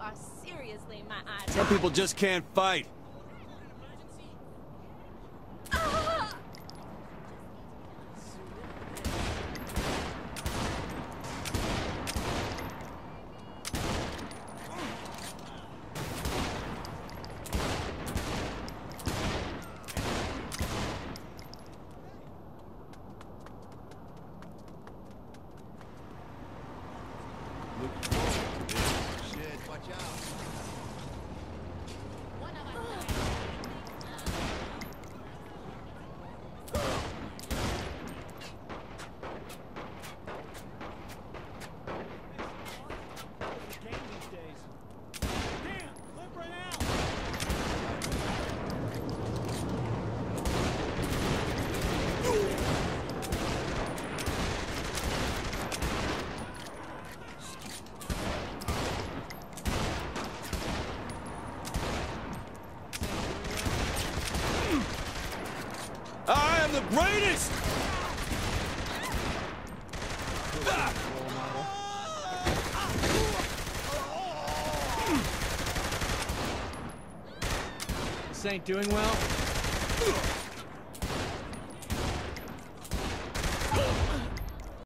are seriously my idol. Some people just can't fight. Watch out. The greatest! This ain't doing well.